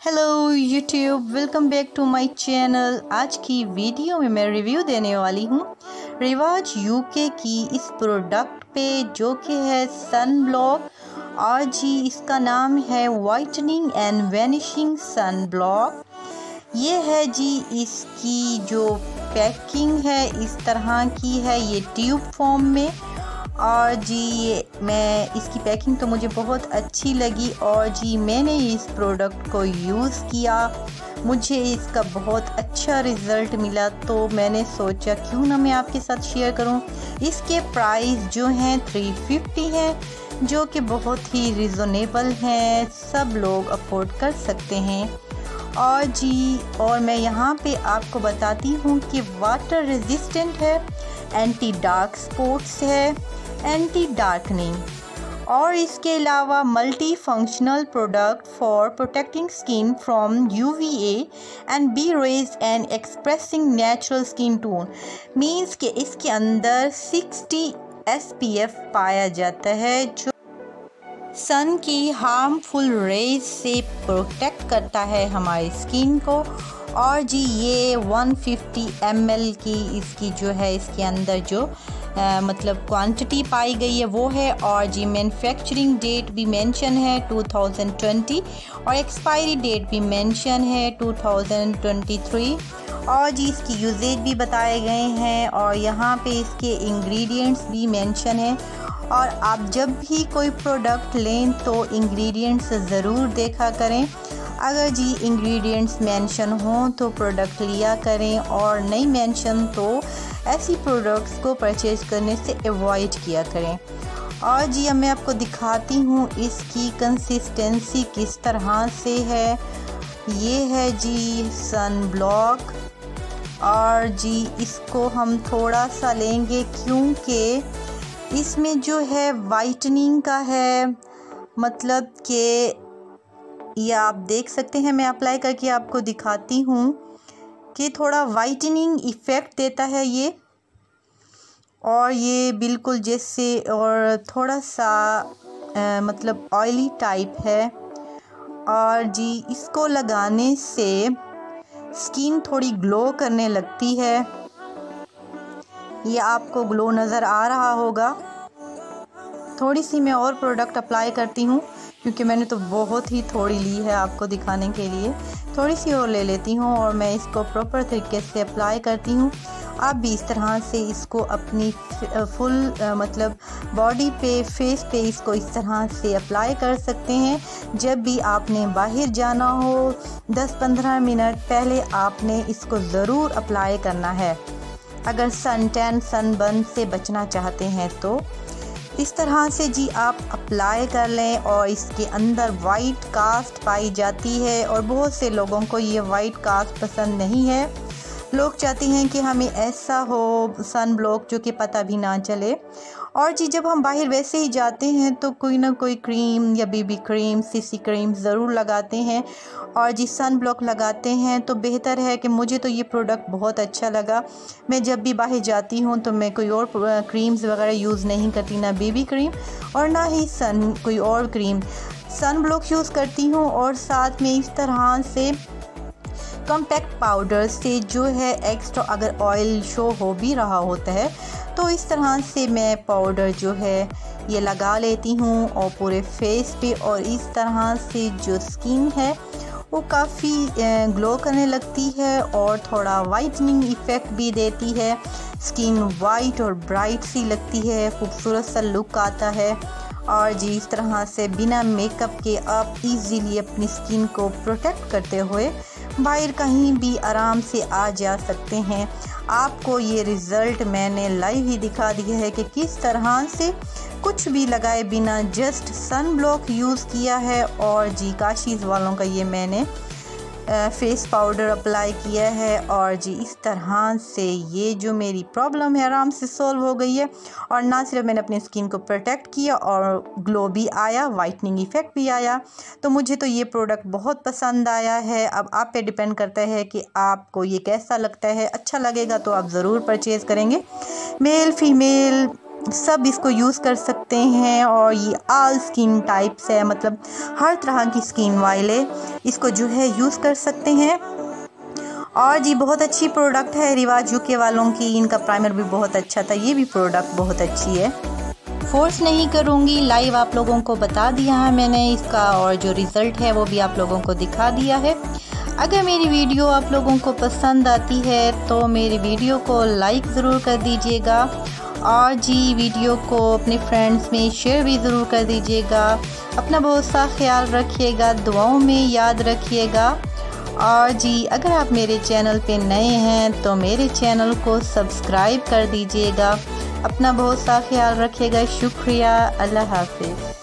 Hello YouTube welcome back to my channel आज की video में मैं रिव्यू देने वाली हूँ रिवाज यूके की इस प्रोडक्ट पे जो कि है सन ब्लॉक और जी इसका नाम है whitening and vanishing sun block ये है जी इसकी जो पैकिंग है, इस तरह की है ये ट्यूब फॉर्म में। और जी, ये मैं, इसकी पैकिंग तो मुझे बहुत अच्छी लगी और जी, मैंने इस प्रोडक्ट को यूज़ किया। मुझे इसका बहुत अच्छा रिज़ल्ट मिला तो मैंने सोचा, क्यों ना मैं आपके साथ शेयर करूँ? इसके प्राइस जो हैं थ्री फिफ्टी हैं, जो कि बहुत ही रिजनेबल हैं, सब लोग अफोर्ड कर सकते हैं। और जी, और मैं यहाँ पे आपको बताती हूँ कि वाटर रेजिस्टेंट है एंटी डार्क स्पॉट्स है एंटी डार्कनिंग और इसके अलावा multi functional product for protecting skin from U V and B rays and expressing natural skin tone means के इसके अंदर 60 एस पी एफ़ पाया जाता है जो सन की हार्मफुल रेज से प्रोटेक्ट करता है हमारी स्किन को। और जी, ये 150 फिफ्टी की इसकी जो है, इसके अंदर जो आ, मतलब क्वांटिटी पाई गई है वो है और जी मैन्युफैक्चरिंग डेट भी मेंशन है 2020 और एक्सपायरी डेट भी मेंशन है 2023 और जी इसकी यूजेज भी बताए गए हैं और यहाँ पे इसके इंग्रेडिएंट्स भी मेंशन है और आप जब भी कोई प्रोडक्ट लें तो इंग्रेडिएंट्स ज़रूर देखा करें। अगर जी इंग्रेडिएंट्स मेंशन हों तो प्रोडक्ट लिया करें और नहीं मेंशन तो ऐसी प्रोडक्ट्स को परचेज करने से अवॉइड किया करें। और जी अब मैं आपको दिखाती हूँ इसकी कंसिस्टेंसी किस तरह से है। ये है जी सन ब्लॉक और जी इसको हम थोड़ा सा लेंगे क्योंकि इसमें जो है वाइटनिंग का है मतलब कि ये आप देख सकते हैं मैं अप्लाई करके आपको दिखाती हूँ कि थोड़ा वाइटनिंग इफ़ेक्ट देता है ये। और ये बिल्कुल जैसे और थोड़ा सा आ, मतलब ऑयली टाइप है। और जी इसको लगाने से स्किन थोड़ी ग्लो करने लगती है। ये आपको ग्लो नज़र आ रहा होगा। थोड़ी सी मैं और प्रोडक्ट अप्लाई करती हूँ, क्योंकि मैंने तो बहुत ही थोड़ी ली है आपको दिखाने के लिए। थोड़ी सी और ले लेती हूँ और मैं इसको प्रॉपर तरीके से अप्लाई करती हूँ। आप भी इस तरह से इसको अपनी फुल मतलब बॉडी पे फेस पे इसको इस तरह से अप्लाई कर सकते हैं। जब भी आपने बाहर जाना हो 10-15 मिनट पहले आपने इसको ज़रूर अप्लाई करना है। अगर सन टैन सन बर्न से बचना चाहते हैं तो इस तरह से जी आप अप्लाई कर लें और इसके अंदर वाइट कास्ट पाई जाती है और बहुत से लोगों को ये वाइट कास्ट पसंद नहीं है। लोग चाहते हैं कि हमें ऐसा हो, सन ब्लॉक जो कि पता भी ना चले। और जी, जब हम बाहर वैसे ही जाते हैं तो कोई ना कोई क्रीम या बीबी क्रीम सीसी क्रीम ज़रूर लगाते हैं। और जी, सन ब्लॉक लगाते हैं तो बेहतर है कि मुझे तो ये प्रोडक्ट बहुत अच्छा लगा। मैं जब भी बाहर जाती हूँ तो मैं कोई और क्रीम्स वगैरह यूज़ नहीं करती, ना बेबी क्रीम और ना ही सन, कोई और क्रीम सन ब्लॉक यूज़ करती हूँ और साथ में इस तरह से कम्पैक्ट पाउडर से जो है एक्स्ट्रा अगर ऑयल शो हो भी रहा होता है तो इस तरह से मैं पाउडर जो है ये लगा लेती हूँ और पूरे फेस पे और इस तरह से जो स्किन है, वो काफ़ी ग्लो करने लगती है और थोड़ा वाइटनिंग इफ़ेक्ट भी देती है। स्किन वाइट और ब्राइट सी लगती है, खूबसूरत सा लुक आता है। और जी, इस तरह से बिना मेकअप के आप इजीली अपनी स्किन को प्रोटेक्ट करते हुए बाहर कहीं भी आराम से आ जा सकते हैं। आपको ये रिज़ल्ट मैंने लाइव ही दिखा दिया है कि किस तरह से कुछ भी लगाए बिना जस्ट सन ब्लॉक यूज़ किया है और जी काशीज़ वालों का ये मैंने फेस पाउडर अप्लाई किया है और जी, इस तरह से ये जो मेरी प्रॉब्लम है आराम से सॉल्व हो गई है। और ना सिर्फ़ मैंने अपनी स्किन को प्रोटेक्ट किया और ग्लो भी आया वाइटनिंग इफ़ेक्ट भी आया तो मुझे तो ये प्रोडक्ट बहुत पसंद आया है। अब आप पे डिपेंड करता है कि आपको ये कैसा लगता है। अच्छा लगेगा तो आप ज़रूर परचेज़ करेंगे। मेल फीमेल सब इसको यूज़ कर सकते हैं और ये आल स्किन टाइप्स है मतलब हर तरह की स्किन वाले इसको जो है यूज़ कर सकते हैं। और जी, बहुत अच्छी प्रोडक्ट है रिवाज यूके वालों की, इनका प्राइमर भी बहुत अच्छा था, ये भी प्रोडक्ट बहुत अच्छी है। फोर्स नहीं करूँगी लाइव आप लोगों को बता दिया है मैंने इसका और जो रिज़ल्ट है वो भी आप लोगों को दिखा दिया है। अगर मेरी वीडियो आप लोगों को पसंद आती है तो मेरी वीडियो को लाइक ज़रूर कर दीजिएगा। और जी वीडियो को अपने फ्रेंड्स में शेयर भी ज़रूर कर दीजिएगा। अपना बहुत सा ख्याल रखिएगा, दुआओं में याद रखिएगा। और जी अगर आप मेरे चैनल पे नए हैं तो मेरे चैनल को सब्सक्राइब कर दीजिएगा। अपना बहुत सा ख्याल रखिएगा। शुक्रिया। अल्लाह हाफिज़।